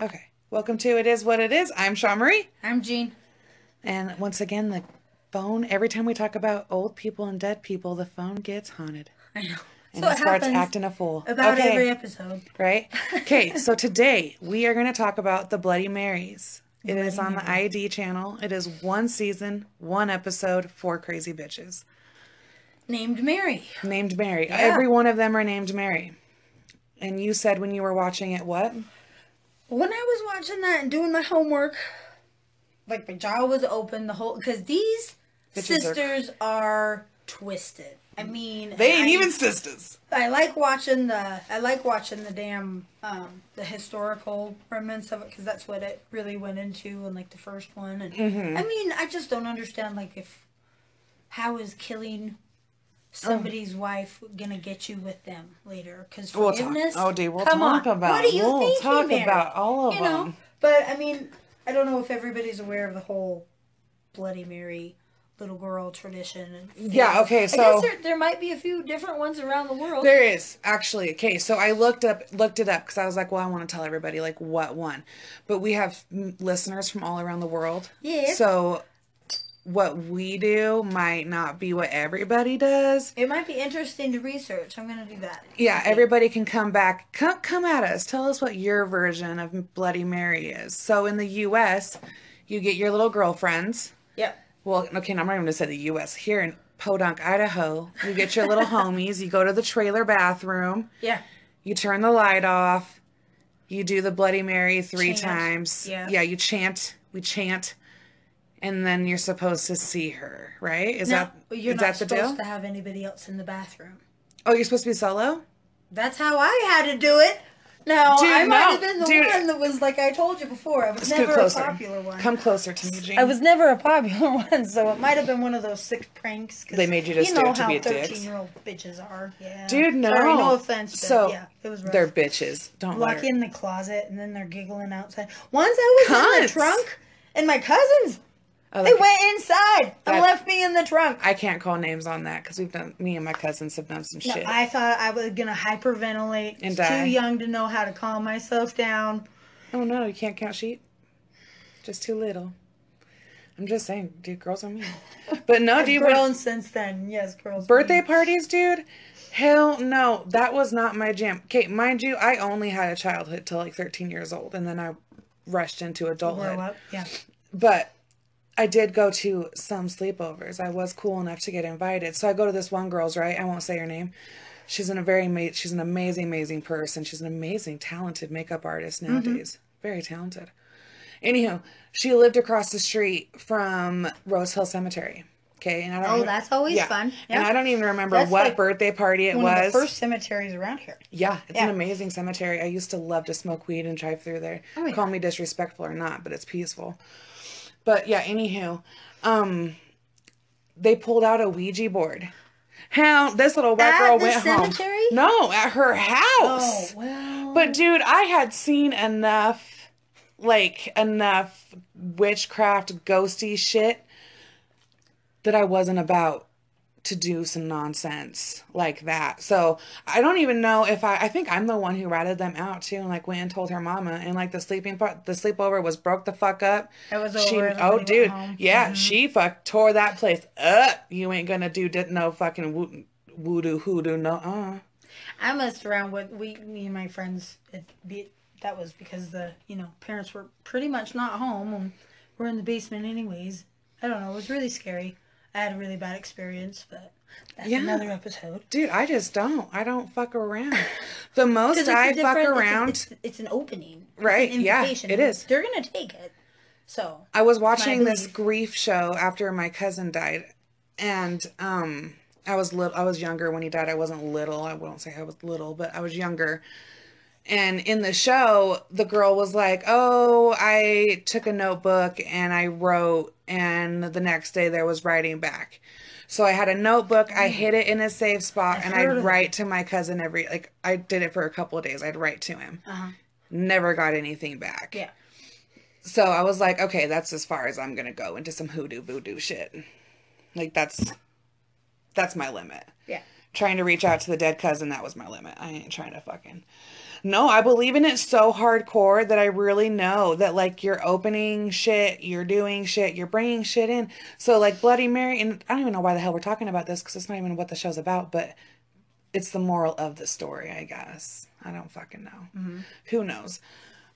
Okay. Welcome to It Is What It Is. I'm Shaw Marie. I'm Jean. And once again, the phone, every time we talk about old people and dead people, the phone gets haunted. I know. And so it starts acting a fool. about Okay. every episode. Right? Okay, so today we are going to talk about the Bloody Marys. It is Bloody on the ID channel. It is one season, one episode, four crazy bitches. Named Mary. Named Mary. Every one of them are named Mary. And you said when you were watching it, what? When I was watching that and doing my homework, like my jaw was open the whole because these Bitches are- sisters are... twisted. I mean, They ain't I, even sisters. I like watching the. I like watching the damn um, the historical remnants of it because that's what it really went into in like the first one. And Mm-hmm. I mean, I just don't understand like if how is killing Oh. somebody's wife gonna get you with them later? Because We'll talk- oh, dude, we'll come talk on. about- What do you we'll think, talk Mary? about all of you know? them. But I mean, I don't know if everybody's aware of the whole Bloody Mary little girl tradition. Yeah, okay, I so- guess there, there might be a few different ones around the world. There is actually okay. So I looked up looked it up because I was like, well, I want to tell everybody like what one, but we have listeners from all around the world. Yeah. So what we do might not be what everybody does. It might be interesting to research. I'm gonna do that. Yeah, everybody can come back. Come come at us. Tell us what your version of Bloody Mary is. So in the U.S., you get your little girlfriends. Yep. Well, okay, I'm not even going to say the U.S. Here in Podunk, Idaho, you get your little homies. You go to the trailer bathroom. Yeah. You turn the light off. You do the Bloody Mary three Chant. times. Yeah. Yeah, you chant. We chant. And then you're supposed to see her, right? Is No, that you're is not that the supposed deal? to have anybody else in the bathroom. Oh, you're supposed to be solo? That's how I had to do it. No, Dude, I might no, have been the dude. one that was like I told you before. I was Scoot never a closer. popular one. Come closer to me, Jane. I was never a popular one, so it might have been one of those sick pranks. They made you just you do know it to how be a dick. thirteen-year-old bitches are. Yeah, Dude, no. Sorry, no offense, but So yeah, it was rough. they're bitches. Don't Lock in the closet, and then they're giggling outside. Once I was in the trunk, and my cousins Oh, they okay. went inside and That- left me in the trunk. I can't call names on that because we've done. Me and my cousins have done some No, shit. I thought I was gonna hyperventilate. And die. Too young to know how to calm myself down. oh no, you can't count sheep. Just too little. I'm just saying, dude. Girls are mean. But no, I've dude. grown since then. Yes, girls. birthday parties, dude. Hell no, that was not my jam. Okay, mind you, I only had a childhood till like 13 years old, and then I rushed into adulthood. Yeah. But I did go to some sleepovers. I was cool enough to get invited. So I go to this one girl's, right? I won't say her name. She's in a very ama- she's an amazing, amazing person. She's an amazing, talented makeup artist Mm-hmm. nowadays. Very talented. Anyhow, she lived across the street from Rose Hill Cemetery. Okay, and I don't. Oh, that's always fun. Yeah. And I don't even remember That's what like birthday party it One was. of the first cemeteries around here. Yeah, it's Yeah. an amazing cemetery. I used to love to smoke weed and drive through there. Oh, yeah. Call me disrespectful or not, but it's peaceful. But yeah, anywho, um, they pulled out a Ouija board. How this little white At girl the went cemetery? home. No, at her house. Oh well. But dude, I had seen enough, like enough witchcraft, ghosty shit that I wasn't about to do some nonsense like that. So I don't even know if I. I think I'm the one who ratted them out too, and like went and told her mama, and like the sleeping part, the sleepover was broke the fuck up. It was She, over, oh, dude, home. Mm-hmm. yeah, she fuck tore that place up. You ain't gonna do no fucking woo, voodoo hoodoo, no. Uh. I messed around with we, me and my friends. It be that was because the you know parents were pretty much not home and we're in the basement anyways. I don't know. It was really scary. I had a really bad experience, but that's Yeah. another episode. Dude, I just don't. I don't fuck around. The most I fuck different- it's a- around. It's, it's an opening, Right, an yeah, it is. They're gonna take it. So I was watching this grief show after my cousin died, and um, I was little. I was younger when he died. I wasn't little. I won't say I was little, but I was younger. And in the show, the girl was like, "Oh, I took a notebook and I wrote, and the next day there was writing back." So I had a notebook. I hid it in a safe spot, and. I'd write to my cousin every like I did it for a couple of days. I'd write to him. Uh-huh. Never got anything back. yeah, So I was like, okay, that's as far as I'm gonna go into some hoodoo voodoo shit. Like that's that's my limit. yeah. Trying to reach out to the dead cousin, that was my limit. I ain't trying to fucking No, I believe in it so hardcore that I really know that like you're opening shit, you're doing shit, you're bringing shit in. So like Bloody Mary, and I don't even know why the hell we're talking about this because it's not even what the show's about, but it's the moral of the story, I guess. I don't fucking know. Mm-hmm. Who knows?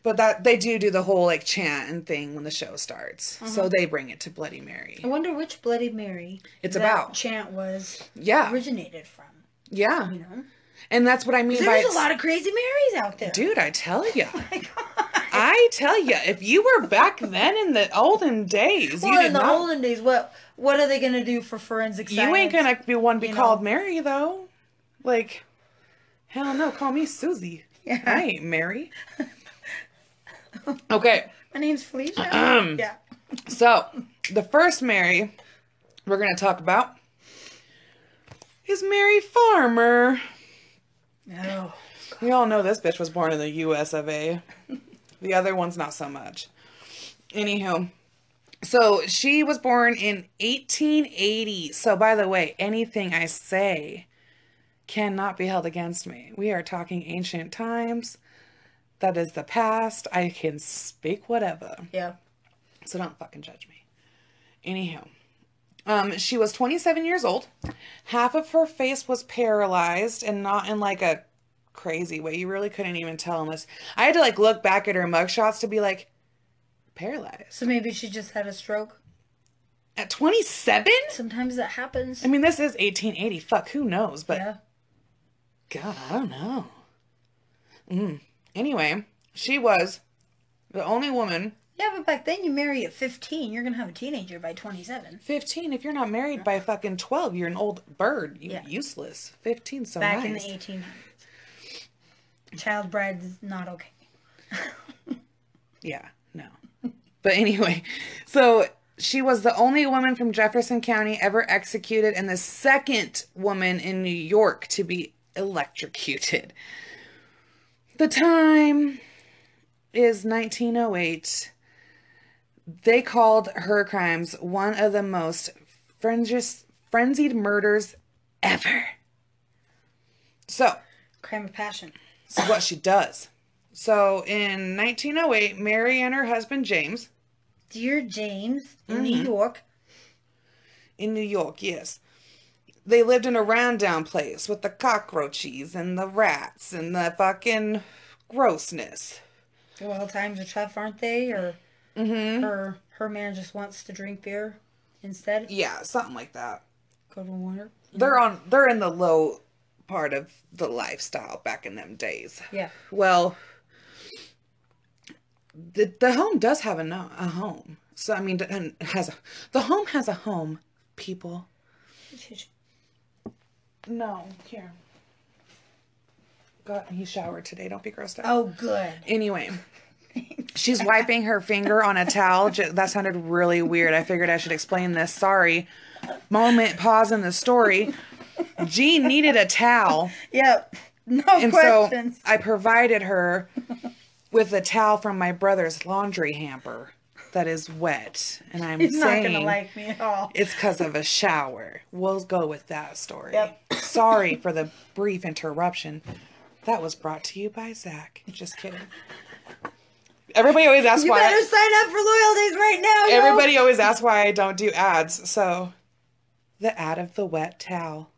But that they do do the whole like chant and thing when the show starts. So mm-hmm. they bring it to Bloody Mary. I wonder which Bloody Mary It's that about. chant was Yeah. originated from. Yeah. You know, And that's what I mean by there's a lot of crazy Marys out there. Dude, I tell you. Oh my God. I tell you, if you were back then in the olden days, you Well, did in the not. olden days, what what are they gonna do for forensic science? you ain't gonna be one be you called know. Mary though. Like, hell no, call me Susie. Yeah. I ain't Mary. okay, My name's Felicia. Um. yeah. so the first Mary we're gonna talk about is Mary Farmer. Oh. We all know this bitch was born in the U.S. of A. The other one's not so much. Anywho, so she was born in 1880. So, by the way, anything I say cannot be held against me. We are talking ancient times. That is the past. I can speak whatever. Yeah. So don't fucking judge me. Anyhow, um, she was 27 years old. Half of her face was paralyzed and not in like a crazy way. You really couldn't even tell unless I had to like look back at her mugshots to be like paralyzed. So maybe she just had a stroke. At 27? Sometimes that happens. I mean, this is 1880. Fuck, who knows? But yeah. God, I don't know. Mm. Anyway, she was the only woman Yeah, but back then you marry at 15, you're gonna have a teenager by 27. 15 if you're not married by fucking 12 you're an old bird you Yeah. useless 15 so Back nice in the 1800s. Child bride is not okay. yeah no but anyway so she was the only woman from jefferson county ever executed and the second woman in new york to be electrocuted the time is 1908 they called her crimes one of the most frenzied murders ever so Crime of passion. This is what she does. So in 1908, Mary and her husband James Dear James in Mm-hmm. New York. in New York, yes. They lived in a rundown place with the cockroaches and the rats and the fucking grossness. Well, times are tough, aren't they? Or Mm-hmm. her her man just wants to drink beer instead. Yeah, something like that. Go to water. They're on they're in the low part of the lifestyle back in them days. Yeah. Well, the the home does have a a home. So I mean, and has a the home has a home. People. No, here. God, he showered today. Don't be grossed out. Oh, good. Anyway, she's wiping her finger on a towel. That sounded really weird. I figured I should explain this. Sorry. Moment, pause in the story. Jean needed a towel. Yep. No And questions. so I provided her with a towel from my brother's laundry hamper that is wet. And I'm He's not gonna like me at all. it's because of a shower. We'll go with that story. Yep. Sorry for the brief interruption. That was brought to you by Zach. Just kidding. Everybody always asks You why. better sign up for loyalties right now. yo. Everybody always asks why I don't do ads. So, the ad of the wet towel.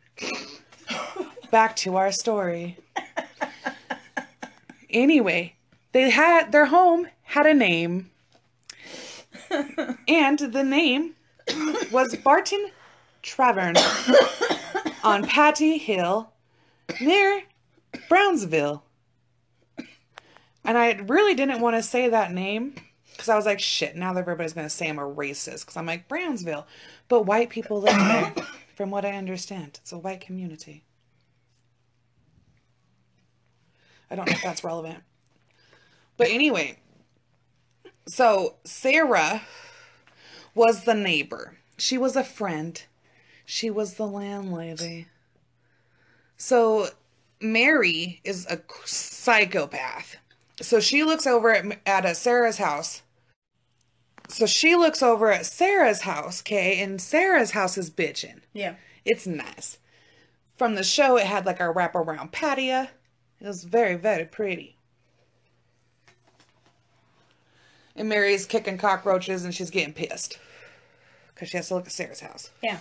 Back to our story. Anyway, they had their home had a name. And the name was Barton Tavern on Patty Hill near Brownsville. And I really didn't want to say that name because I was like, shit, now everybody's going to say I'm a racist because I'm like, Brownsville. But white people live there, from what I understand. It's a white community. I don't know if that's relevant. But anyway, so Sarah was the neighbor. She was a friend. She was the landlady. So Mary is a psychopath so she looks over at, at uh, Sarah's house. So she looks over at Sarah's house, okay, and Sarah's house is bitching. Yeah. It's nice. From the show, it had like a wraparound patio. It was very, very pretty. And Mary's kicking cockroaches and she's getting pissed because she has to look at Sarah's house. Yeah.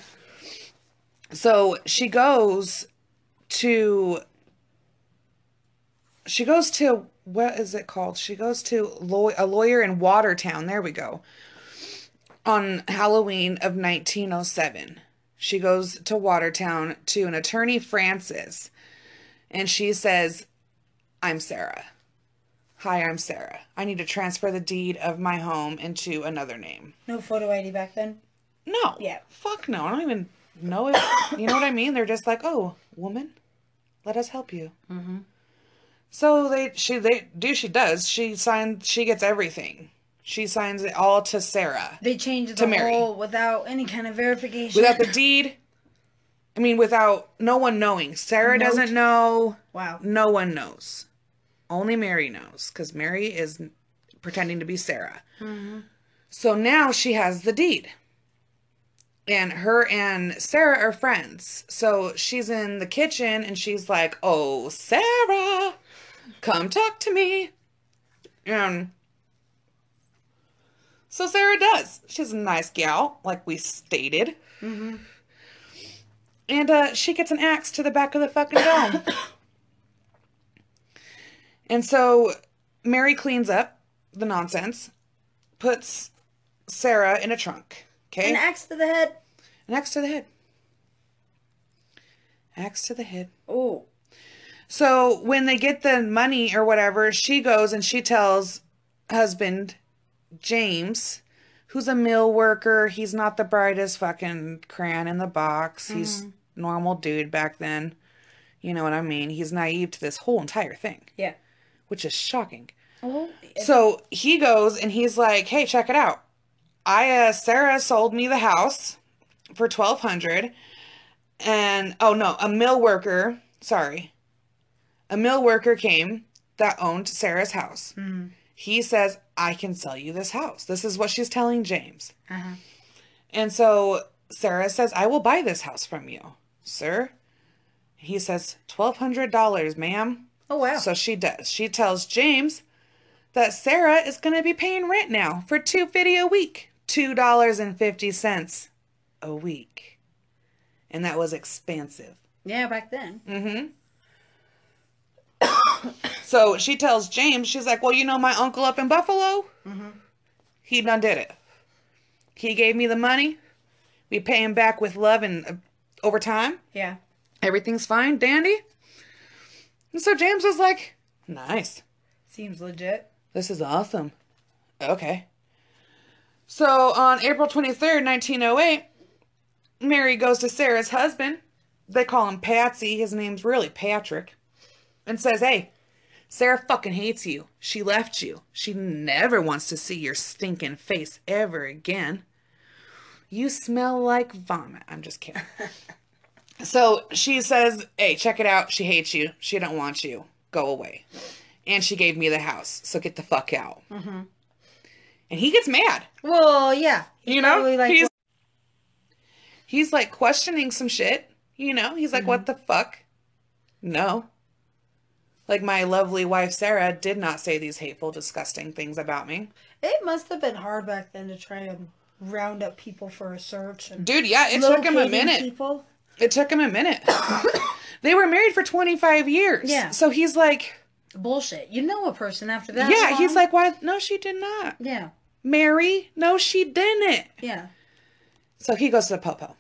So she goes to. She goes to what is it called? She goes to law, a lawyer in Watertown. There we go. On Halloween of 1907. She goes to Watertown to an attorney, Francis. And she says, I'm Sarah. Hi, I'm Sarah. I need to transfer the deed of my home into another name. No photo ID back then. No. Yeah. Fuck no. I don't even know it. You know what I mean? They're just like, oh, woman, let us help you. Mm-hmm. So they, she, they do. She does. She signs. She gets everything. She signs it all to Sarah They changed To the Mary. whole without any kind of verification. without the deed. I mean, without no one knowing. Sarah Note. doesn't know. wow. No one knows. Only Mary knows because Mary is pretending to be Sarah. Mhm. So now she has the deed. And her and Sarah are friends. So she's in the kitchen and she's like, Oh, Sarah, come talk to me. And so Sarah does. She's a nice gal, like we stated. And uh, she gets an axe to the back of the fucking dome. and so Mary cleans up the nonsense, puts Sarah in a trunk. Okay? An axe to the head. An axe to the head. Axe to the head. Oh. So when they get the money or whatever, she goes and she tells husband James, who's a mill worker. He's not the brightest fucking crayon in the box. He's normal dude back then. You know what I mean? He's naive to this whole entire thing, Yeah. which is shocking. Oh. So he goes and he's like, "Hey, check it out. I uh, Sarah sold me the house for twelve hundred, and oh no, a mill worker. Sorry, a mill worker came that owned Sarah's house. He says I can sell you this house. This is what she's telling James. Uh-huh. And so Sarah says, I will buy this house from you, sir. He says, $1,200, ma'am. Oh wow. So she does. She tells James that Sarah is going to be paying rent now for 250 a week. $2.50 a week. And that was expensive. yeah, back then. So she tells James, she's like, Well, you know my uncle up in Buffalo? He done did it. He gave me the money. We pay him back with love and uh, over time. Yeah. Everything's fine, dandy. And so James was like, Nice. Seems legit. This is awesome. Okay. So on April 23rd, 1908, Mary goes to Sarah's husband. They call him Patsy. His name's really Patrick. And says, Hey, Sarah fucking hates you. She left you. She never wants to see your stinking face ever again. You smell like vomit. I'm just kidding. so she says, Hey, check it out. She hates you. She don't want you. Go away. And she gave me the house. So get the fuck out. Mm-hmm. And he gets mad. Well, yeah. He's You know? like, he's, he's like questioning some shit. You know? He's like, mm-hmm. what the fuck? No. Like my lovely wife Sarah did not say these hateful, disgusting things about me. it must have been hard back then to try and round up people for a search and Dude, yeah, it took him a minute. People. It took him a minute. they were married for 25 years. Yeah. So he's like, Bullshit. You know a person after that. yeah, he's like, why? No, she did not. Yeah. Mary, no, she didn't. Yeah. So he goes to the Popo.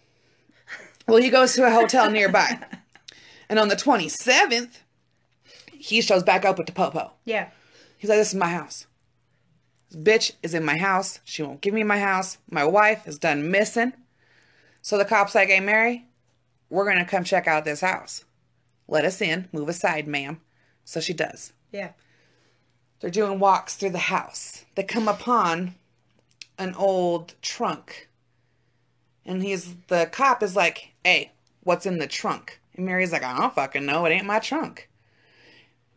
Well, he goes to a hotel nearby. And on the 27th, he shows back up with the Popo. Yeah. He's like, this is my house. This bitch is in my house. She won't give me my house. My wife is done missing. So the cop's like, hey, Mary, we're going to come check out this house. Let us in. Move aside, ma'am. So she does. Yeah. They're doing walks through the house. They come upon an old trunk. And he's the cop is like, "Hey, what's in the trunk?" And Mary's like, "I don't fucking know. It ain't my trunk."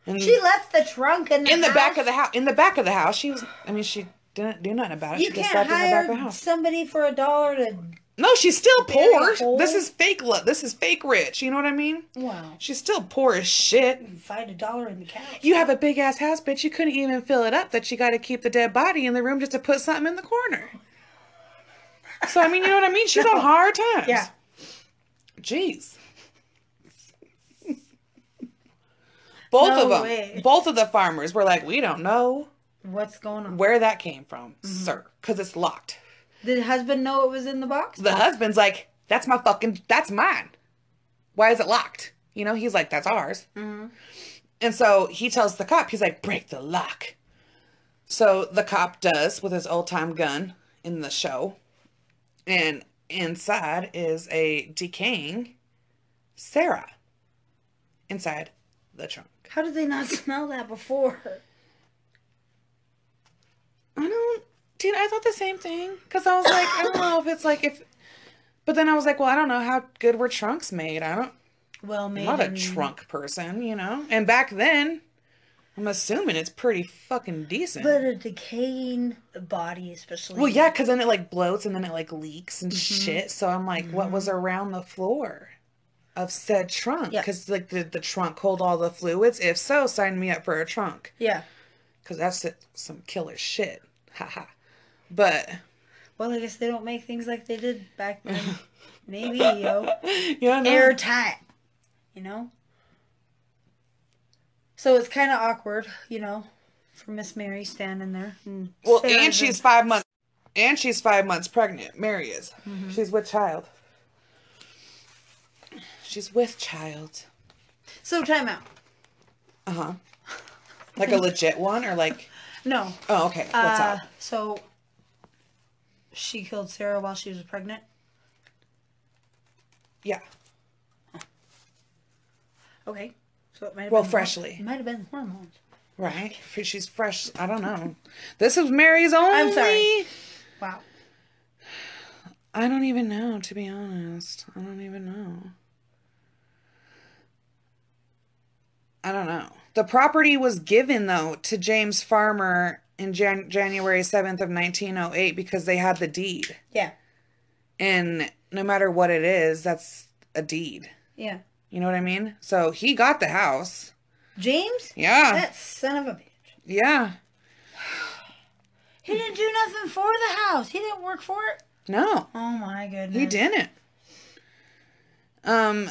And She left the trunk in the in the back of the house, in the back of the house, she was. I mean, she didn't do nothing about it. You she just can't slept in the back hire of the house. somebody for a dollar to No, she's still poor. This is fake. Lo- this is fake rich. You know what I mean? Wow. She's still poor as shit. Find a dollar in the couch. You have a big ass house, bitch. You couldn't even fill it up. That you got to keep the dead body in the room just to put something in the corner. So I mean, you know what I mean? She's on hard times. Yeah. Jeez. Both No of them, way. both of the farmers were like, "We don't know What's going on? where that came from, Mm-hmm. sir, because it's locked." Did the husband know it was in the box? The husband's like, "That's my fucking, that's mine. Why is it locked?" You know, he's like, "That's ours." Mm-hmm. And so he tells the cop, he's like, "Break the lock." So the cop does with his old time gun in the show, and inside is a decaying Sarah inside the trunk. How did they not smell that before? I don't, dude. I thought the same thing because I was like, I don't know if it's like if, but then I was like, well, I don't know how good were trunks made. I don't. Well, I'm not a trunk person, you know. And back then, I'm assuming it's pretty fucking decent. But a decaying body, especially. well, yeah, because then it like bloats and then it like leaks and Mm-hmm. shit. So I'm like, what was around the floor of said trunk? Yeah. Because like the the trunk hold all the fluids. If so, sign me up for a trunk Yeah. because that's it, some killer shit. Haha. But Well, I guess they don't make things like they did back then. Maybe, yo. yeah, no. Airtight. You know? So it's kind of awkward, you know, for Miss Mary standing there. And Well, and she's five months, and she's five months pregnant. Mary is. Mm-hmm. She's with child. She's with child. So, time out. Uh huh. Like a legit one, or like? No. Oh, okay. What's uh, up? So, she killed Sarah while she was pregnant? Yeah. Okay. So it might have Well, been freshly. It might have been hormones. Right. She's fresh. I don't know. This is Mary's only. I'm sorry. Wow. I don't even know, to be honest. I don't even know. I don't know. The property was given though to James Farmer in Jan- January 7th of 1908 because they had the deed. Yeah. And no matter what it is, that's a deed. Yeah. You know what I mean? So he got the house. James? Yeah. That son of a bitch. Yeah. He didn't do nothing for the house. He didn't work for it. No. Oh my goodness. He didn't. Um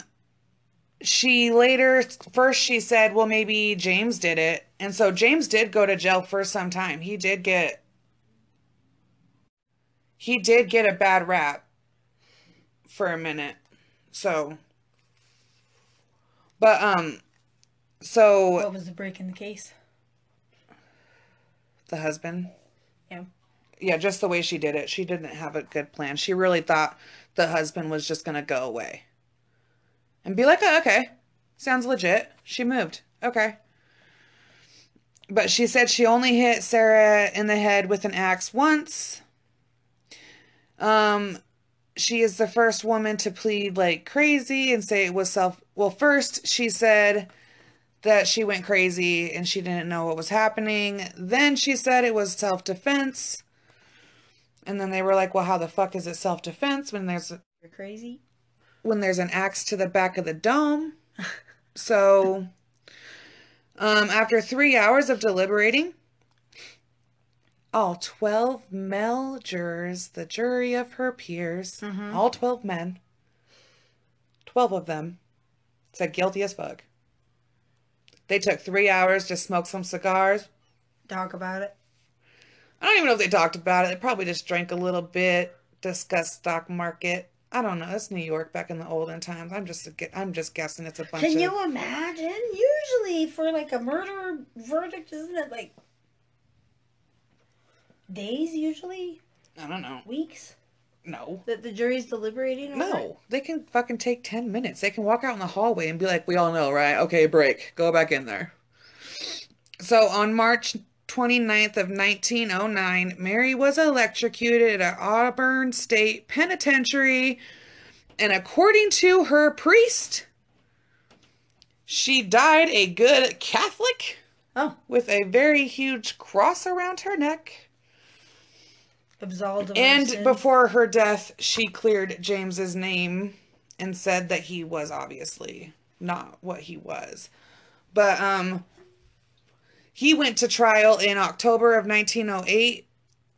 she later first she said, "Well, maybe James did it." And so James did go to jail for some time. He did get he did get a bad rap for a minute. So but um so What was the break in the case? the husband Yeah. yeah, just the way she did it. She didn't have a good plan. She really thought the husband was just going to go away and be like, oh, okay, sounds legit. She moved. Okay. But she said she only hit Sarah in the head with an axe once. Um, she is the first woman to plead like crazy and say it was self. Well, first she said that she went crazy and she didn't know what was happening. Then she said it was self defense. And then they were like, "Well, how the fuck is it self defense when there's You're crazy. When there's an axe to the back of the dome?" so, um, after three hours of deliberating, all twelve male jurors, the jury of her peers, all twelve men, twelve of them, said guilty as fuck. They took three hours to smoke some cigars. Talk about it. I don't even know if they talked about it. They probably just drank a little bit, discussed stock market. I don't know. It's New York back in the olden times. I'm just I'm just guessing it's a bunch Can of you imagine? Usually for like a murder verdict, isn't it like days usually? I don't know. Weeks? No. That the jury's deliberating over? No. They can fucking take 10 minutes. They can walk out in the hallway and be like, "We all know, right? Okay, break. Go back in there." So on March 29th of 1909, Mary was electrocuted at Auburn State Penitentiary, and according to her priest, she died a good Catholic Oh, with a very huge cross around her neck. absolved And sins. before her death, she cleared James's name and said that he was obviously not what he was. But um he went to trial in October of 1908.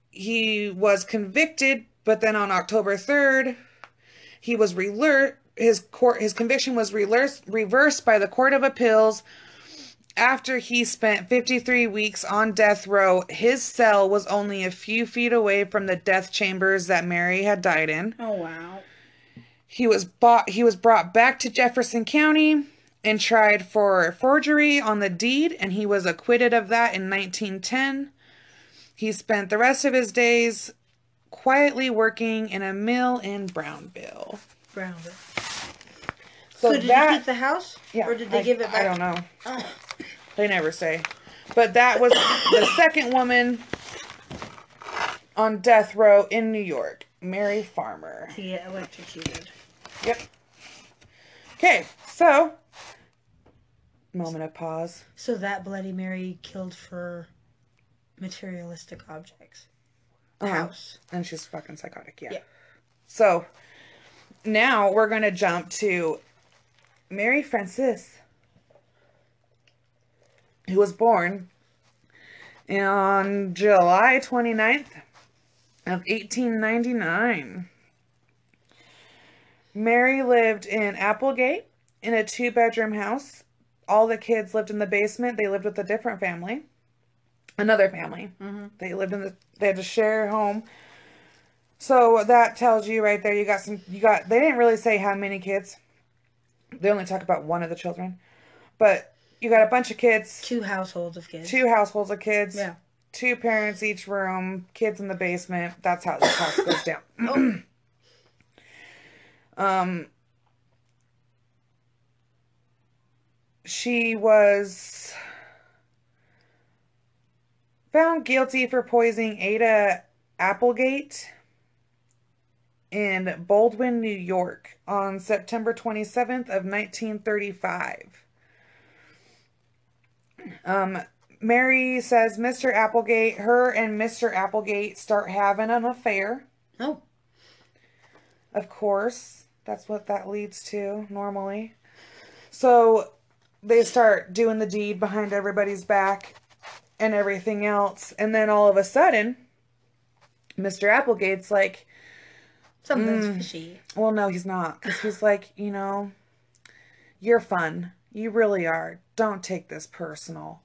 He was convicted, but then on October 3rd, he was reler- his court his conviction was reversed reversed by the Court of Appeals after he spent 53 weeks on death row, his cell was only a few feet away from the death chambers that Mary had died in. oh wow. He was bought he was brought back to Jefferson County and tried for forgery on the deed and he was acquitted of that in 1910. He spent the rest of his days quietly working in a mill in Brownville. Brownville. So, So, did that he keep the house? yeah, Or did they I- give it back? I don't know. Oh, They never say. But that was the second woman on death row in New York, Mary Farmer. get electrocuted. Yep. Okay, so moment of pause. So that Bloody Mary killed for materialistic objects. Uh-huh. house. And she's fucking psychotic, yeah. Yeah. So now we're gonna jump to Mary Frances, who was born on July 29th of 1899. Mary lived in Applegate in a two bedroom house. All the kids lived in the basement. They lived with a different family, another family. They lived in the, they had to share a home. So that tells you right there, you got some, you got, they didn't really say how many kids. They only talk about one of the children. But you got a bunch of kids, Two households of kids. two households of kids, Yeah. two parents each room, kids in the basement. That's how this house goes down. Um, she was found guilty for poisoning Ada Applegate in Baldwin, New York on September 27th of 1935. Um, Mary says Mr. Applegate, her and Mr. Applegate start having an affair. oh. Of course, that's what that leads to normally. So they start doing the deed behind everybody's back and everything else. And then all of a sudden, Mr. Applegate's like, Something's Mm. fishy. well, no, he's not. Because he's like, you know, you're fun. You really are. Don't take this personal.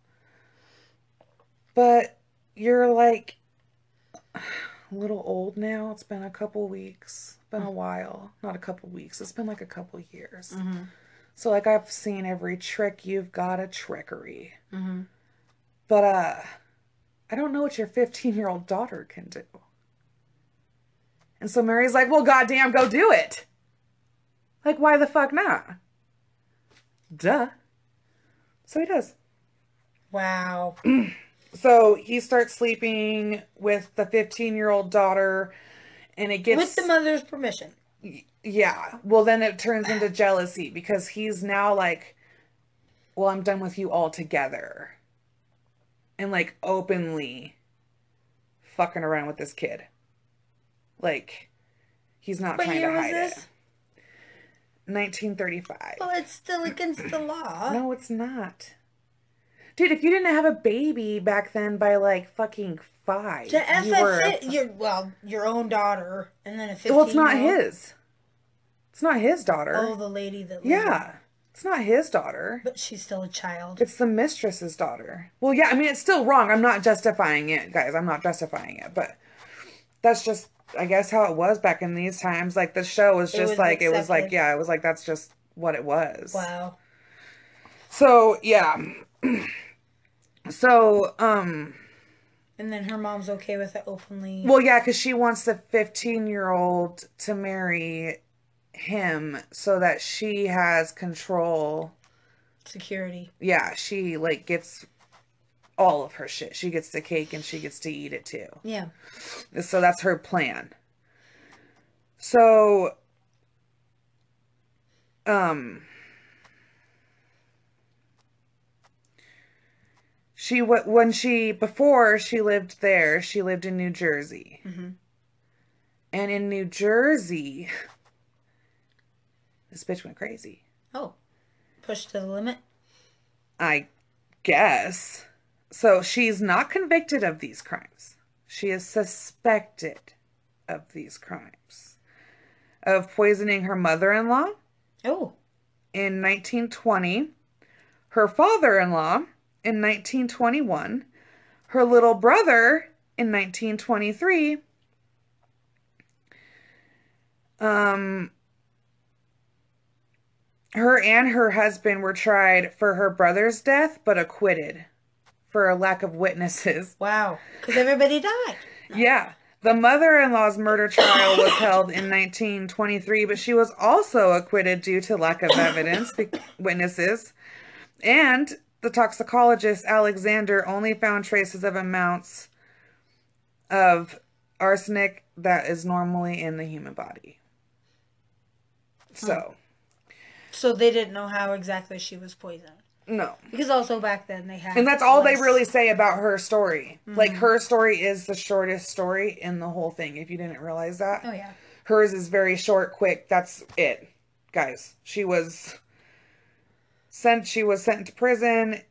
But you're like a little old now. It's been a couple weeks. Been a while. Not a couple weeks. It's been like a couple years. So like I've seen every trick you've got a trickery. Mhm. But uh I don't know what your 15 year old daughter can do. And so Mary's like, well, goddamn, go do it. Like, why the fuck not? Duh. So he does. Wow. So he starts sleeping with the 15 year old daughter, and it gets. With the mother's permission. Yeah. Well, then it turns into jealousy because he's now like, well, I'm done with you altogether. And like openly fucking around with this kid. Like, he's not What trying to was hide this? it. 1935. Well, it's still against the law. No, it's not. Dude, if you didn't have a baby back then by like fucking five, To F you were. it, your well, your own daughter, and then a fifteen. well, it's not his. It's not his daughter. Oh, the lady that. Yeah. It's not his daughter. But she's still a child. It's the mistress's daughter. Well, yeah, I mean, it's still wrong. I'm not justifying it, guys. I'm not justifying it. But that's just, I guess, how it was back in these times. Like, the show was It just was like, it was like, yeah, it was like, that's just what it was. Wow. So, yeah. so, um, And then her mom's okay with it openly. well, yeah, because she wants the 15 year old to marry him so that she has control Security. yeah, she like gets all of her shit. She gets the cake and she gets to eat it too. Yeah. So that's her plan. So um she wa- when she before she lived there, she lived in New Jersey. And in New Jersey, this bitch went crazy. Oh, pushed to the limit. I guess. So she's not convicted of these crimes. She is suspected of these crimes of poisoning her mother in law Oh, in 1920, her father in law in 1921, her little brother in 1923. Um, her and her husband were tried for her brother's death, but acquitted for a lack of witnesses. wow. Because everybody died. Yeah. The mother in law's murder trial was held in 1923, but she was also acquitted due to lack of evidence, witnesses. And the toxicologist Alexander only found traces of amounts of arsenic that is normally in the human body. So, So they didn't know how exactly she was poisoned. no. Because also back then they had. And that's all they really say about her story. Like, her story is the shortest story in the whole thing, if you didn't realize that. Oh yeah. Hers is very short, quick. That's it, guys. She was sent. She was sent to prison.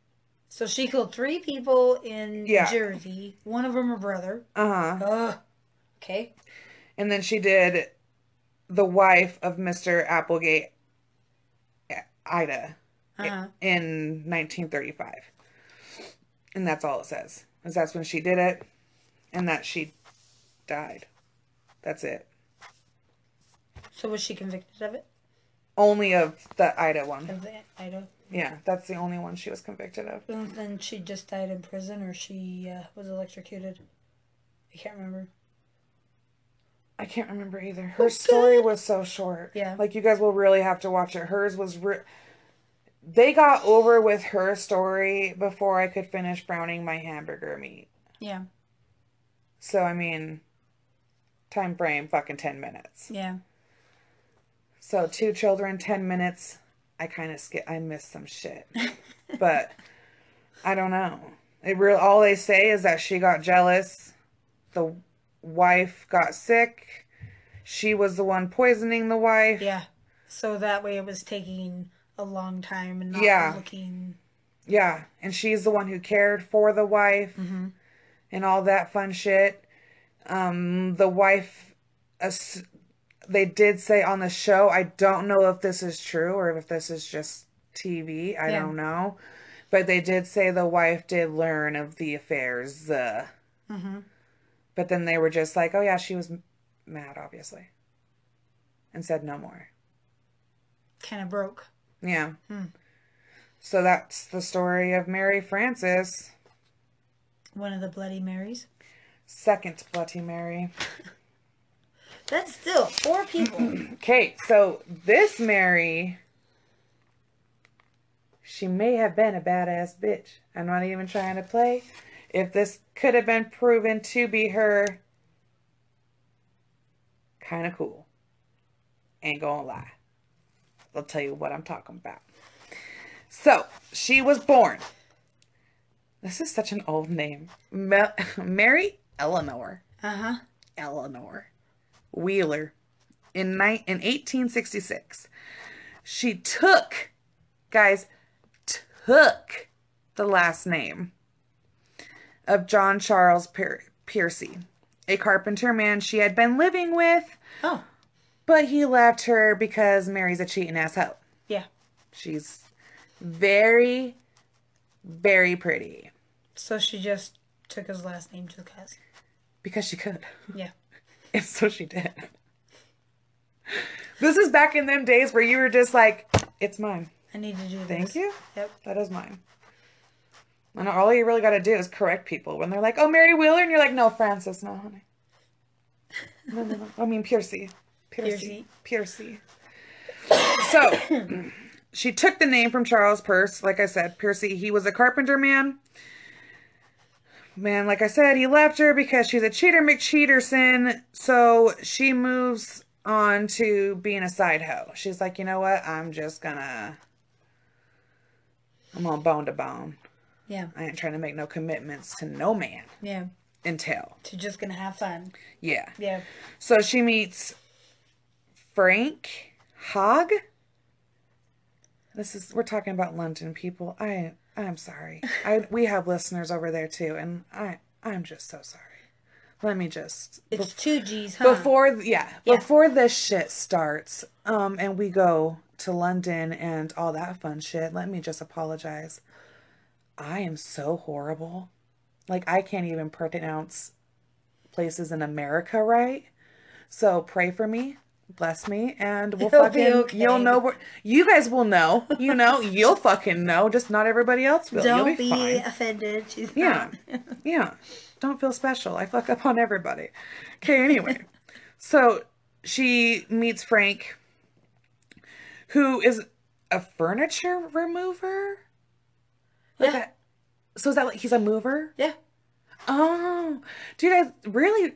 So she killed three people in Yeah. Jersey. One of them her brother. Uh huh. Okay. And then she did the wife of Mister Applegate, Ida, Uh-huh. in 1935. And that's all it says. Is that's when she did it, and that she died. That's it. So was she convicted of it? Only of the Ida one. Of the Ida. Yeah, that's the only one she was convicted of. And then she just died in prison, or she uh, was electrocuted. I can't remember. I can't remember either. Her story was so short. Yeah. Like you guys will really have to watch it. Hers was re- they got over with her story before I could finish browning my hamburger meat. Yeah. So I mean time frame fucking 10 minutes. Yeah. So two children 10 minutes. I kind of skip I missed some shit. but I don't know. It real all they say is that she got jealous. The wife got sick. She was the one poisoning the wife. Yeah. So that way it was taking a long time and not Yeah. looking. Yeah, and she's the one who cared for the wife and all that fun shit. Um, the wife, they did say on the show. I don't know if this is true or if this is just TV. I Yeah. don't know, but they did say the wife did learn of the affairs. Uh, But then they were just like, "Oh yeah, she was mad, obviously," and said no more. Kind of broke. Yeah. Hmm. So that's the story of Mary Frances. One of the Bloody Marys. Second Bloody Mary. That's still four people. Okay, so this Mary, she may have been a badass bitch. I'm not even trying to play. If this could have been proven to be her, kind of cool. Ain't gonna lie. I'll tell you what I'm talking about. So, she was born. This is such an old name. Ma- Mary Eleanor. Uh huh. Eleanor Wheeler in, ni- in 1866. She took, guys, took the last name of John Charles Pier- Pearcey, a carpenter man she had been living with, Oh, but he left her because Mary's a cheating asshole. yeah. She's very, very pretty So she just took his last name just because. because she could. Yeah. And so she did. This is back in them days where you were just like, it's mine. I need to do this. Thank you. Yep. That is mine. And all you really got to do is correct people when they're like, oh, Mary Wheeler. And you're like, no, Francis. No, honey. No, no, no. I mean, Pearcey. Pearcey. Pearcey. So she took the name from Charles Peirce. Like I said, Pearcey, he was a carpenter man. Man, like I said, he left her because she's a cheater McCheaterson. So she moves on to being a side hoe. She's like, you know what? I'm just gonna. I'm on bone to bone. Yeah. I ain't trying to make no commitments to no man. Yeah. Until. She's just gonna have fun. Yeah. Yeah. So she meets Frank Hogg. This is we're talking about London people. I I'm sorry. I we have listeners over there too, and I I'm just so sorry. Let me just It's two G's, huh? before yeah, Yeah. before this shit starts um and we go to london and all that fun shit let me just apologize i am so horrible like i can't even pronounce places in america right so pray for me bless me and we'll It'll fucking okay. you'll know where you guys will know you know you'll fucking know just not everybody else will Don't you'll be be, offended. She's yeah. yeah. Don't feel special. I fuck up on everybody. Okay, anyway. so she meets Frank, who is a furniture remover. Like Yeah. a- so is that like he's a mover? Yeah. Oh, dude, I really,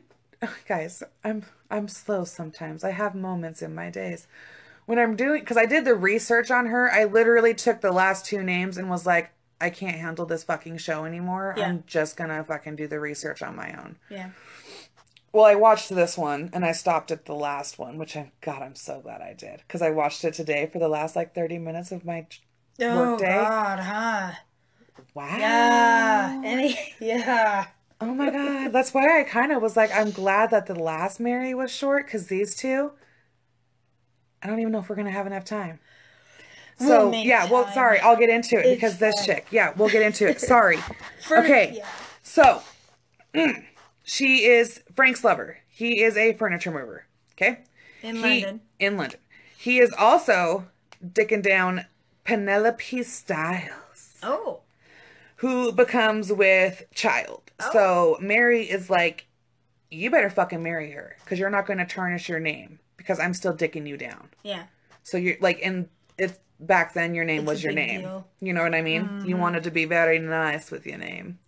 guys, I'm I'm slow sometimes. I have moments in my days when I'm doing because I did the research on her. I literally took the last two names and was like, I can't handle this fucking show anymore. Yeah. I'm just gonna fucking do the research on my own. Yeah. Well, I watched this one and I stopped at the last one, which I God, I'm so glad I did because I watched it today for the last like 30 minutes of my Oh Workday. God, huh? Wow. Yeah. Any yeah. Oh my god, that's why I kind of was like, I'm glad that the last Mary was short because these two, I don't even know if we're gonna have enough time. We'll So make yeah, well, sorry, I'll get into it It's because this fine. chick. Yeah, we'll get into it. Sorry. For- okay, yeah. so mm, she is Frank's lover. He is a furniture mover. Okay, In He- London. In London, he is also dicking down Penelope Styles Oh. Who becomes with child. Oh. So Mary is like, you better fucking marry her because you're not going to tarnish your name because I'm still dicking you down. Yeah. So you're like, and it's back then your name It's was your name. deal. You know what I mean? Mm-hmm. You wanted to be very nice with your name.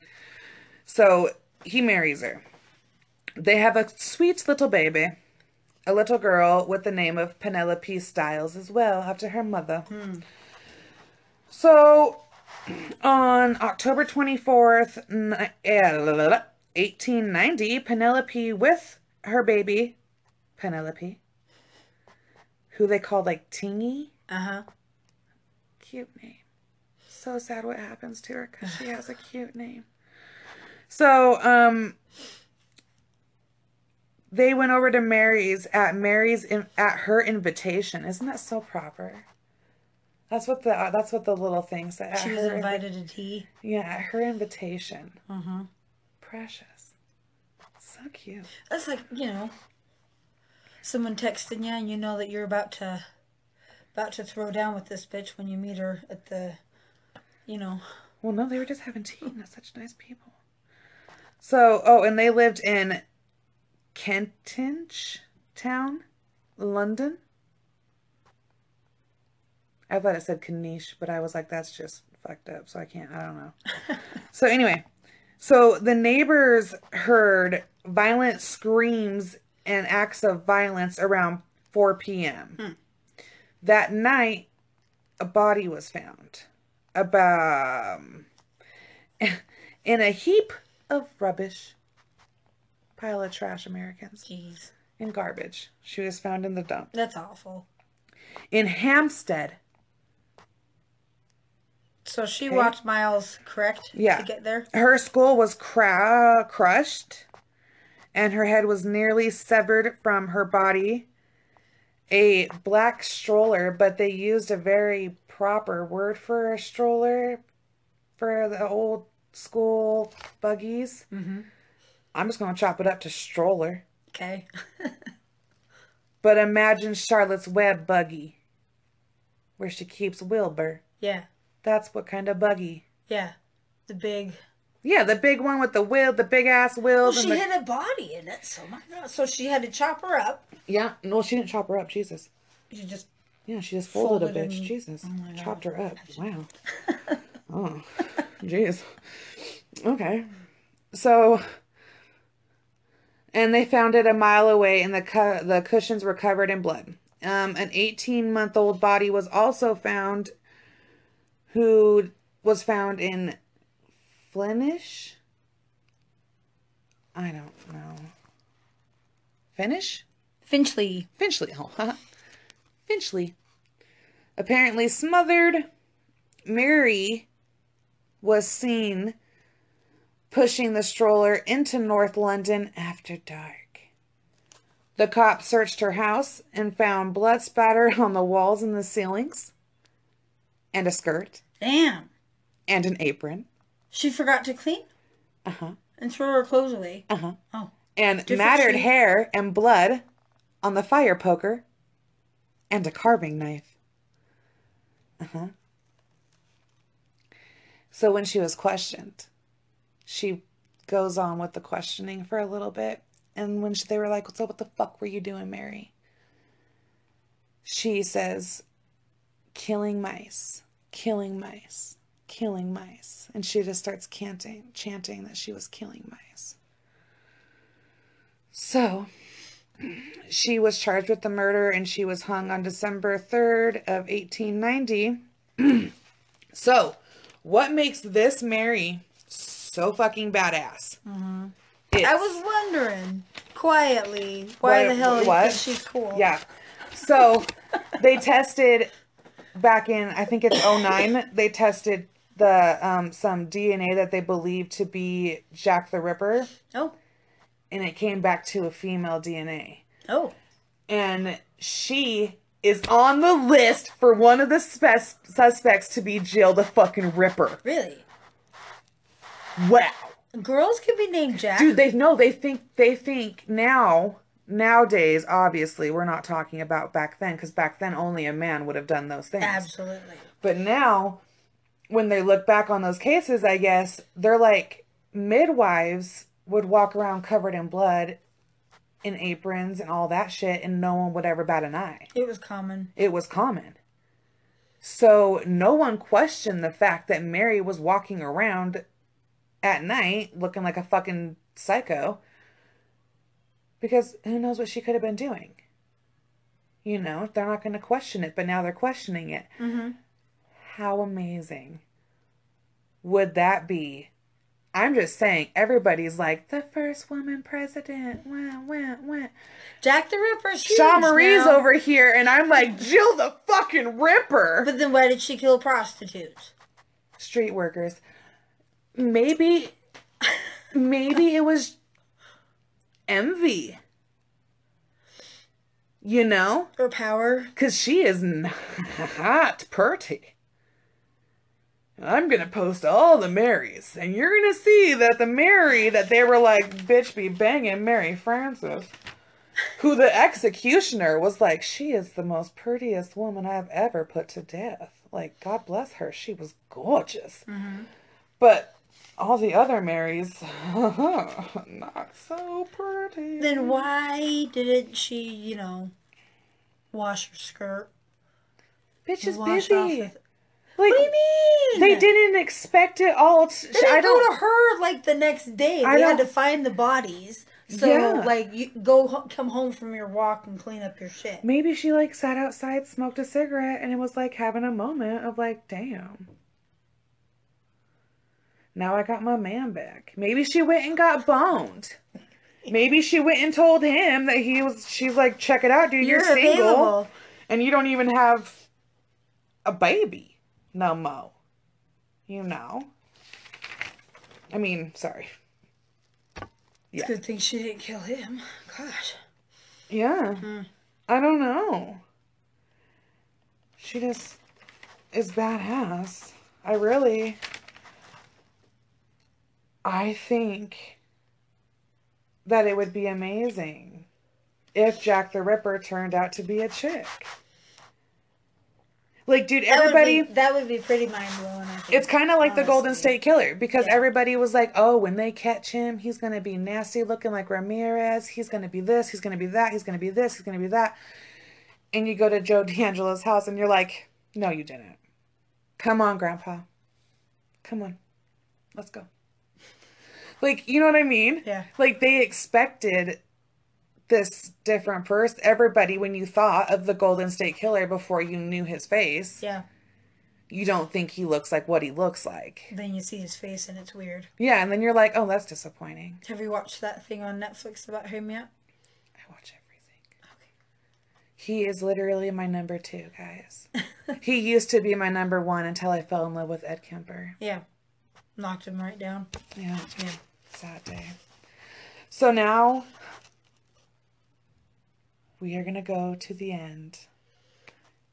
So he marries her. They have a sweet little baby, a little girl with the name of Penelope Styles as well, after her mother. Hmm. So on October 24th, ni- eh, 1890, Penelope with her baby, Penelope, who they called like Tingy. Uh huh. Cute name. So sad what happens to her because she has a cute name. So, um, they went over to Mary's at Mary's in, at her invitation. Isn't that so proper? That's what the uh, that's what the little thing said. She was her invited to tea. yeah, her invitation. Mm-hmm. Precious. So cute. That's like you know, someone texting you and you know that you're about to, about to throw down with this bitch when you meet her at the, you know. Well, no, they were just having tea. such nice people. So, oh, and they lived in Kentish Town, London. I thought it said Kanish, but I was like, that's just fucked up. So I can't, I don't know. so, anyway, so the neighbors heard violent screams and acts of violence around 4 p.m. That night, a body was found about um, in a heap of rubbish pile of trash americans Jeez, in garbage she was found in the dump that's awful. in hampstead So she Okay. walked miles, correct? Yeah. To get there. her skull was cra- crushed and her head was nearly severed from her body a black stroller but they used a very proper word for a stroller for the old school buggies Mm-hmm. i'm just going to chop it up to stroller Okay. But imagine Charlotte's Web buggy, where she keeps Wilbur. yeah. That's what kind of buggy. Yeah. The big. Yeah, the big one with the wheel, the big ass Well, wheels. she the... had a body in it, so my God. So she had to chop her up. Yeah, no, she didn't chop her up. Jesus. She just. Yeah, she just folded, Folded a bitch. and- Jesus. Oh. Chopped her up. Wow. oh, jeez. Okay. So, and they found it a mile away, and the cu- the cushions were covered in blood. Um, an 18 month old body was also found, who was found in Flemish. I don't know. Finish? Finchley. Finchley. Oh, Finchley. Apparently smothered. Mary was seen pushing the stroller into North London after dark. The cops searched her house and found blood spattered on the walls and the ceilings, and a skirt, Damn. and an apron. She forgot to clean Uh huh. and throw her clothes away. Uh huh. Oh. And Different mattered shade. hair and blood on the fire poker, and a carving knife. Uh huh. So when she was questioned, she goes on with the questioning for a little bit. And when she, they were like, So, what the fuck were you doing, Mary? She says, Killing mice, killing mice, killing mice. And she just starts canting, chanting that she was killing mice. So, she was charged with the murder and she was hung on December 3rd of 1890. so, what makes this Mary so fucking badass? Mm-hmm. It's- I was wondering quietly why What- the hell you she cool. Yeah. So, they tested back in I think it's 09, they tested the um some DNA that they believed to be Jack the Ripper Oh. and it came back to a female DNA. Oh. and she is on the list for one of the spe- suspects to be Jill the fucking Ripper. Really? Wow, Girls can be named Jack. dude, they know they think they think now nowadays. Obviously, we're not talking about back then because back then only a man would have done those things. Absolutely. But now, when they look back on those cases, I guess they're like midwives would walk around covered in blood, in aprons and all that shit, and no one would ever bat an eye. It was common. it was common. So no one questioned the fact that Mary was walking around at night looking like a fucking psycho. Because who knows what she could have been doing? You know, they're not going to question it, but now they're questioning it. Mm-hmm. How amazing would that be? I'm just saying, everybody's like, the first woman president. Wah, wah, wah. Jack the Ripper's huge Shaw Marie's now. over here, and I'm like, Jill the fucking Ripper. But then why did she kill prostitutes? Street workers. Maybe, maybe it was envy. You know? Or power? Because she is not pretty. I'm gonna post all the Marys, and you're gonna see that the Mary that they were like, bitch be banging Mary Frances, who the executioner was like, she is the most prettiest woman I've ever put to death. Like, God bless her, she was gorgeous. Mm-hmm. But all the other Marys, not so pretty. Then why didn't she, you know, wash her skirt? bitch is busy. with- Like, What do you mean? They didn't expect it all. To, They didn't I don't. to her like the next day. I They had to find the bodies. So Yeah. like, you go come home from your walk and clean up your shit. Maybe she like sat outside, smoked a cigarette, and it was like having a moment of like, damn. Now I got my man back. Maybe she went and got boned. Maybe she went and told him that he was. She's like, check it out, dude. You're, You're single, available. and you don't even have a baby no mo. You know. I mean, sorry. It's a good thing she didn't kill him. Gosh. Yeah. Hmm. I don't know. She just is badass. I really. I think that it would be amazing if Jack the Ripper turned out to be a chick. Like, dude, That would everybody. be- That would be, pretty mind blowing. It's kind of like the Golden. State Killer because Yeah. everybody was like, "Oh, when they catch him, he's gonna be nasty looking like Ramirez. He's gonna be this. He's gonna be that. He's gonna be this. He's gonna be that." And you go to Joe DeAngelo's house, and you're like, "No, you didn't. Come on, Grandpa. Come on, let's go." Like, you know what I mean? Yeah. Like they expected this different person. Everybody, when you thought of the Golden State Killer before you knew his face, Yeah. you don't think he looks like what he looks like. Then you see his face and it's weird. Yeah, and then you're like, oh, that's disappointing. Have you watched that thing on Netflix about him yet? I watch everything. Okay. He is literally my number two, guys. he used to be my number one until I fell in love with Ed Kemper. Yeah. Knocked him right down. Yeah, Yeah. Sad day. So now we are going to go to the end.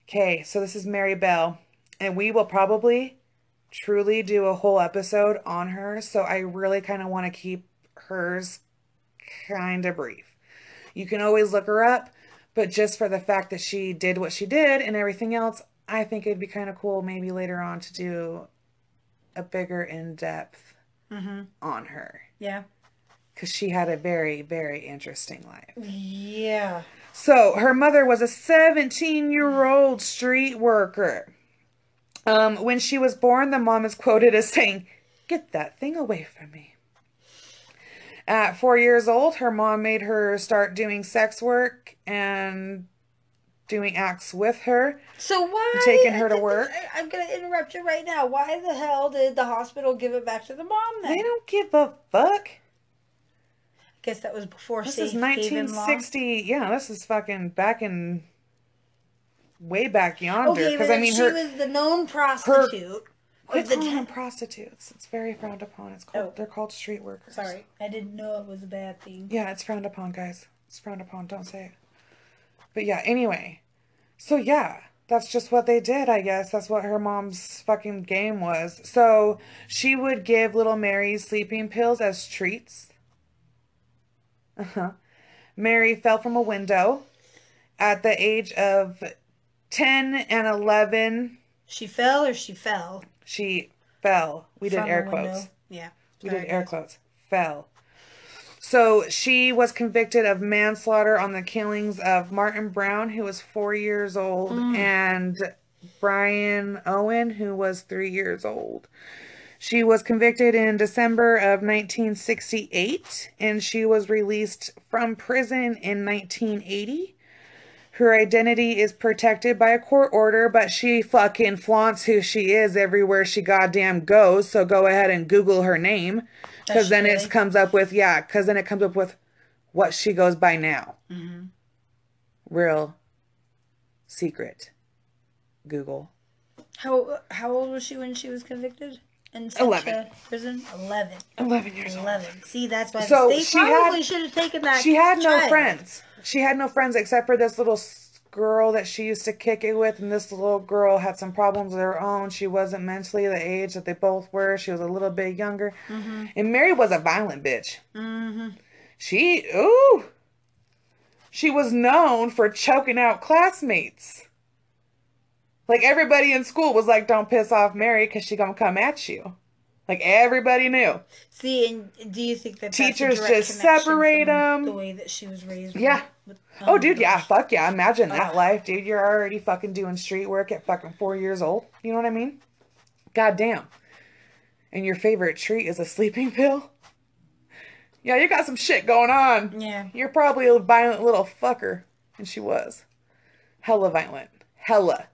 Okay, so this is Mary Bell, and we will probably truly do a whole episode on her. So I really kind of want to keep hers kind of brief. You can always look her up, but just for the fact that she did what she did and everything else, I think it'd be kind of cool maybe later on to do a bigger in depth Mm-hmm. on her Yeah. because she had a very, very interesting life. Yeah. So her mother was a 17 year old street worker. Um, when she was born, the mom is quoted as saying, Get that thing away from me. At four years old, her mom made her start doing sex work and doing acts with her. So why Taking her to work. I, am gonna interrupt you right now. Why the hell did the hospital give it back to the mom then? They don't give a fuck. I guess that was before This is haven law. 1960. Yeah, this is fucking back in way back yonder. Okay, Because but I mean, she her was the known prostitute. quit of the calling them prostitutes. It's very frowned upon. It's called. Oh. They're called street workers. Sorry, I didn't know it was a bad thing. Yeah, it's frowned upon, guys. It's frowned upon. Don't say it. But yeah, anyway. So yeah, that's just what they did, I guess. That's what her mom's fucking game was. So she would give little Mary sleeping pills as treats. Uh huh. Mary fell from a window at the age of 10 and 11. She fell or she fell. She fell. We did from air quotes. Yeah. We did air quotes. Fell. So she was convicted of manslaughter on the killings of Martin Brown, who was four years old, Mm. and Brian Owen, who was three years old. She was convicted in December of 1968, and she was released from prison in 1980. Her identity is protected by a court order, but she fucking flaunts who she is everywhere she goddamn goes. So go ahead and Google her name. Because then really? it comes up with, yeah, because then it comes up with what she goes by now. Mm-hmm. Real secret. Google. How how old was she when she was convicted and sent Eleven. to prison? Eleven. 11 years old. Eleven. See, that's why So the she probably should have taken that. She had no friends. She had no friends except for this little girl that she used to kick it with. And this little girl had some problems of her own. She wasn't mentally the age that they both were. She was a little bit younger. And Mary was a violent bitch. Mm-hmm. She, ooh, she was known for choking out classmates. Like everybody in school was like, "Don't piss off Mary, cause she gonna come at you." Like everybody knew. See, and do you think that Teachers just separate them The way that she was raised. Yeah. Oh, um, dude, yeah, fuck yeah. Imagine that life, dude. You're already fucking doing street work at fucking four years old. You know what I mean? God damn. And your favorite treat is a sleeping pill? Yeah, you got some shit going on. Yeah. You're probably a violent little fucker. And she was. Hella violent. Hella.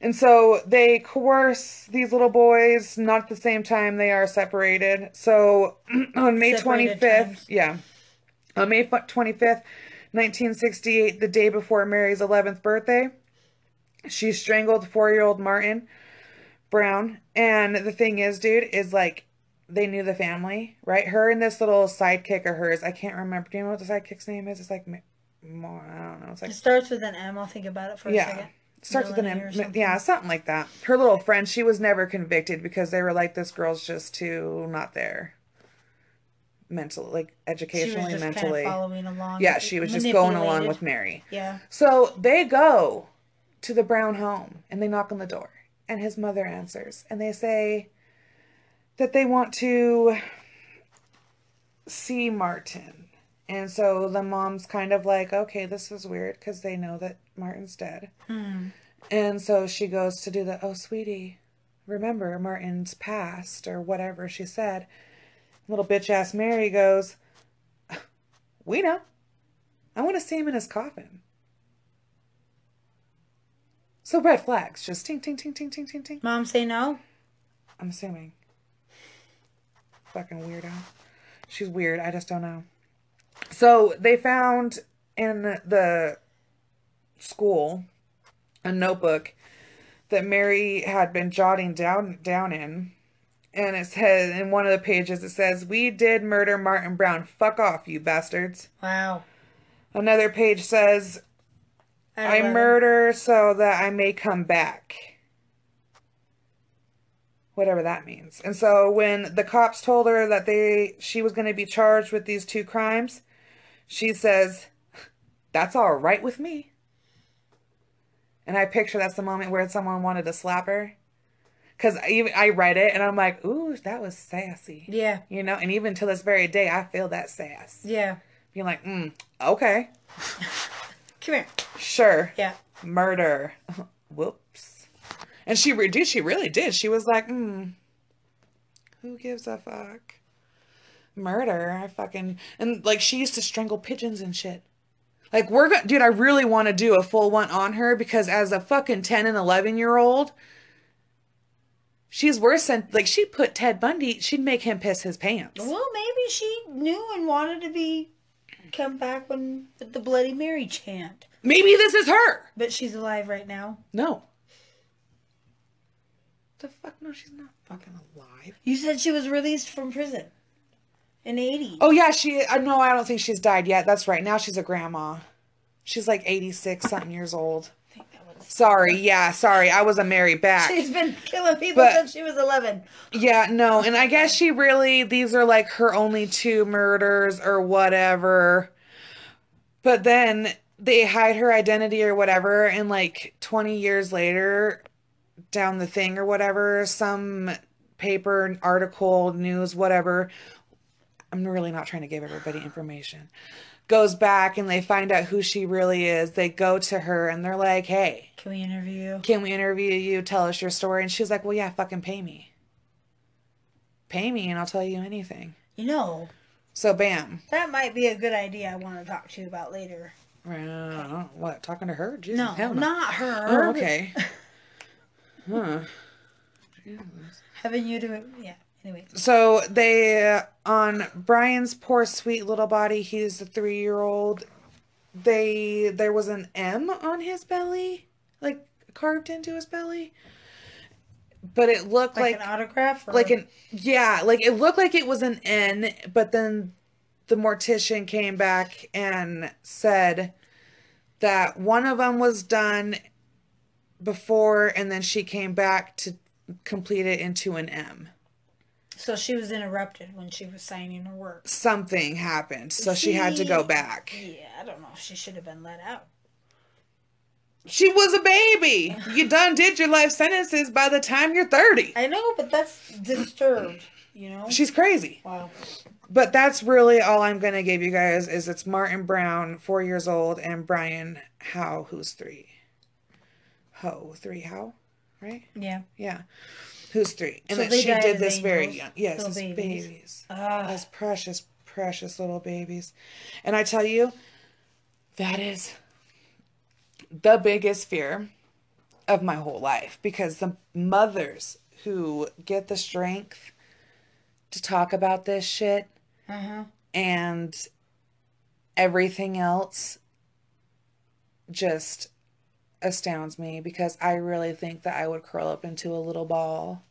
And so they coerce these little boys, not at the same time they are separated. So on May Separated 25th, times. yeah. On May 25th, 1968, the day before Mary's 11th birthday, she strangled four year old Martin Brown. And the thing is, dude, is like they knew the family, right? Her and this little sidekick of hers, I can't remember. Do you know what the sidekick's name is? It's like, I don't know. It's like It starts with an M. I'll think about it for a yeah. second. Starts with an M. something. Yeah, something like that. Her little friend, she was never convicted because they were like, this girl's just too not there. Mentally, like She was educationally, just mentally. kind of following along. yeah, she was just going along with Mary. Yeah. So they go to the Brown home and they knock on the door. And his mother answers. And they say that they want to see Martin. And so the mom's kind of like, okay, this is weird because they know that Martin's dead. Hmm. And so she goes to do the, oh, sweetie, remember Martin's past or whatever she said. Little bitch ass Mary goes, we know. I want to see him in his coffin. So red flags, just ting ting ting ting ting ting ting. Mom say no. I'm assuming. Fucking weirdo. She's weird. I just don't know. So they found in the school a notebook that Mary had been jotting down down in. And it says in one of the pages it says, We did murder Martin Brown. Fuck off, you bastards. Wow. Another page says, I 11. murder so that I may come back. Whatever that means. And so when the cops told her that they she was going to be charged with these two crimes, she says, "That's all right with me." And I picture that's the moment where someone wanted to slap her. Cuz even I read it and I'm like, "Ooh, that was sassy." Yeah. You know, and even to this very day I feel that sass. Yeah. Being like, "Mm, okay. Come here. Sure." Yeah. murder. Whoops. And she re- did. She really did. She was like, hmm, who gives a fuck? Murder. I fucking and like she used to strangle pigeons and shit. Like we're gonna, dude. I really want to do a full one on her because as a fucking ten and eleven year old, she's worse than like she'd put Ted Bundy. She'd make him piss his pants. Well, maybe she knew and wanted to be come back when with the Bloody Mary chant. Maybe this is her. But she's alive right now. No. The fuck? No, she's not fucking alive. You said she was released from prison in 80s. Oh yeah, she. Uh, no, I don't think she's died yet. That's right. Now she's a grandma. She's like eighty six something years old. I think that was. Sorry. Yeah. Sorry. I was a Mary back. She's been killing people But- since she was 11. Yeah. No. And I guess she really. These are like her only two murders or whatever. But then they hide her identity or whatever, and like twenty years later, down the thing or whatever, some paper, article, news, whatever. I'm really not trying to give everybody information. Goes back and they find out who she really is. They go to her and they're like, hey, Can we interview? you? can we interview you? Tell us your story. And she's like, well, yeah, fucking pay me. Pay me and I'll tell you anything. You know, So, bam. that might be a good idea I want to talk to you about later. Uh, what? Talking to her? Jesus, No, no. not her. Oh, okay. huh. Having you do it. Yeah. Anyway. So they on Brian's poor sweet little body. He's a three year old. They there was an M on his belly, like carved into his belly, but it looked Like, like an autograph? Or... like an yeah, like it looked like it was an N, but then the mortician came back and said that one of them was done before, and then she came back to complete it into an M. So she was interrupted when she was signing her work. something happened, so she had to go back. Yeah, I don't know if she should have been let out. She was a baby. You done did your life sentences by the time you're 30. I know, but that's disturbed, you know? She's crazy. Wow. But that's really all I'm going to give you guys is it's Martin Brown, 4 years old, and Brian Howe, who's 3. Ho, 3 How? Right? Yeah. Yeah. Who's 3. And So that they she did this very young. Yes, as babies. babies. Ah, As precious, precious little babies. And I tell you, that is the biggest fear of my whole life because the mothers who get the strength to talk about this shit uh-huh. and everything else just astounds me because I really think that I would curl up into a little ball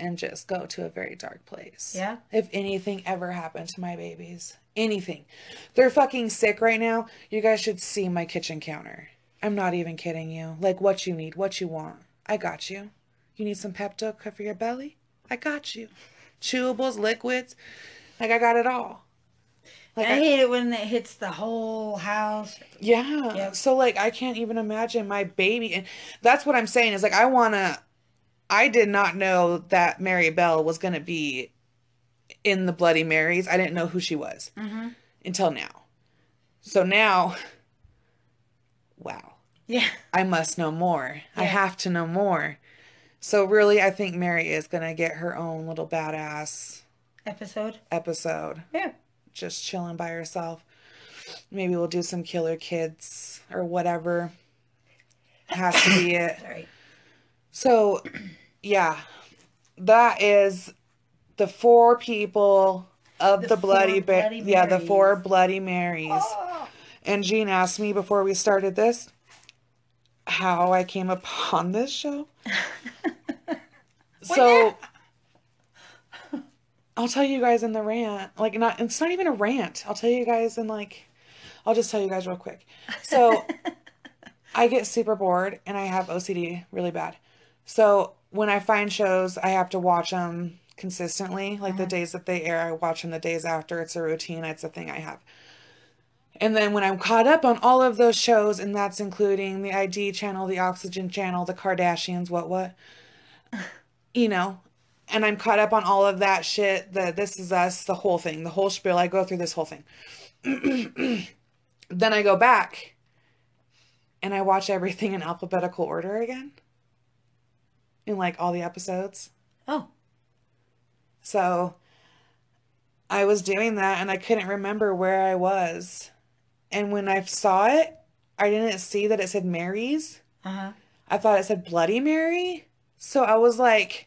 and just go to a very dark place. Yeah? If anything ever happened to my babies, anything. They're fucking sick right now. You guys should see my kitchen counter. I'm not even kidding you. Like what you need, what you want. I got you. You need some Pepto for your belly? I got you. Chewables, liquids. Like I got it all. Like I I, hate it when it hits the whole house. yeah. Yep. So like I can't even imagine my baby and that's what I'm saying is like I want to I did not know that Mary Bell was going to be in the Bloody Marys. I didn't know who she was Mm-hmm. until now. So now wow. Yeah. I must know more. I have to know more. So really I think Mary is going to get her own little badass Episode. episode. Yeah. Just chilling by herself. Maybe we'll do some killer kids or whatever. has to be it. Sorry. So, yeah, that is the four people of the, The Bloody, Ba- Bloody yeah, the four Bloody Marys. Oh, And Jean asked me before we started this how I came upon this show. so I'll tell you guys in the rant. Like not it's not even a rant. I'll tell you guys in like I'll just tell you guys real quick. So I get super bored and I have OCD really bad. So when I find shows, I have to watch them consistently. Like the mm-hmm. days that they air, I watch them the days after. It's a routine. It's a thing I have. And then when I'm caught up on all of those shows, and that's including the ID channel, the Oxygen channel, the Kardashians, what, what, you know, and I'm caught up on all of that shit, the This Is Us, the whole thing, the whole spiel. I go through this whole thing. then I go back and I watch everything in alphabetical order again in like all the episodes. oh, So I was doing that and I couldn't remember where I was. And when I saw it, I didn't see that it said Mary's. uh huh. I thought it said Bloody Mary. So I was like,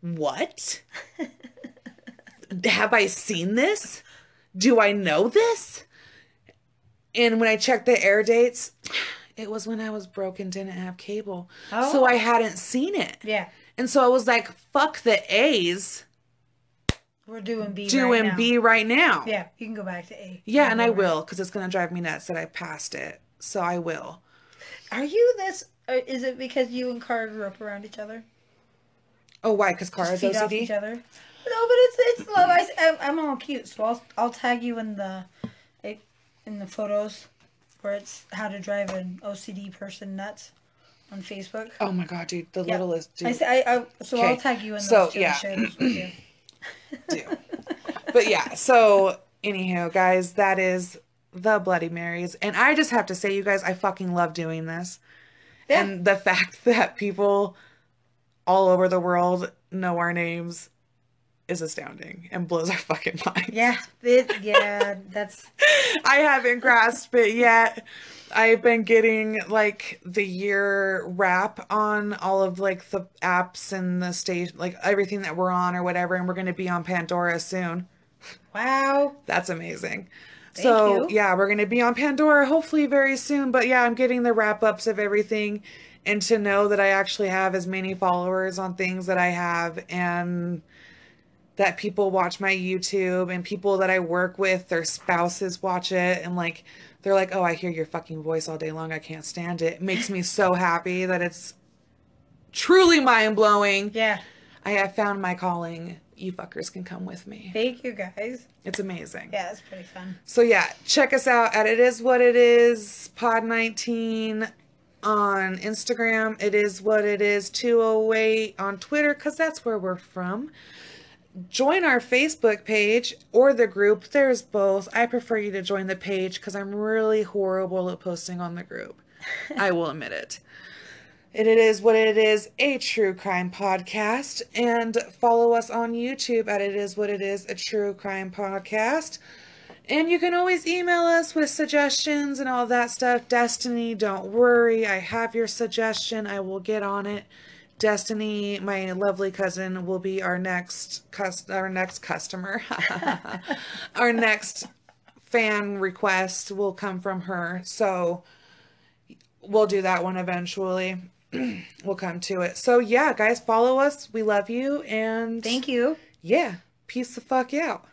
what? Have I seen this? Do I know this? And when I checked the air dates, it was when I was broke and didn't have cable. So Oh. I hadn't seen it. Yeah, And so I was like, fuck the A's, we're doing B. doing right now. B right now. Yeah, you can go back to A. Yeah, and I Right. will because it's going to drive me nuts that I passed it. So I will. Are you this? Or is it because you and Cara grew up around each other? Oh, why? Because Cara's feed off each other. No, but it's it's love. I, I'm, I'm all cute, so I'll I'll tag you in the in the photos where it's how to drive an OCD person nuts on Facebook. Oh my God, dude. The Yeah. littlest I dude. say I, I so I'll tag you in those So, two yeah. share with you. do. But yeah, so anyhow, guys, that is the Bloody Marys. And I just have to say, you guys, I fucking love doing this. Yeah. And the fact that people all over the world know our names is astounding and blows our fucking minds. Yeah, it, yeah, that's I haven't grasped it yet. I've been getting like the year wrap on all of like the apps and the stage, like everything that we're on or whatever, and we're going to be on Pandora soon. wow. That's amazing. so, you. yeah, we're going to be on Pandora hopefully very soon. But yeah, I'm getting the wrap ups of everything and to know that I actually have as many followers on things that I have and that people watch my YouTube and people that I work with, their spouses watch it and like they're like, "Oh, I hear your fucking voice all day long. I can't stand it." It makes me so happy that it's truly mind-blowing. Yeah, I have found my calling. You fuckers can come with me. thank you guys. It's amazing. Yeah, it's pretty fun. So yeah, check us out at It Is What It Is Pod 19 on Instagram. It is what it is 208 on Twitter because that's where we're from. Join our Facebook page or the group. There's both. I prefer you to join the page because I'm really horrible at posting on the group. I will admit it. It is what it is, a true crime podcast. And follow us on YouTube at It Is What It Is, a true crime podcast. And you can always email us with suggestions and all that stuff. Destiny, don't worry. I have your suggestion. I will get on it. Destiny, my lovely cousin, will be our next cus- our next customer. our next fan request will come from her. So we'll do that one eventually. we'll come to it. So yeah, guys, follow us. We love you and Thank you. yeah, peace the fuck out.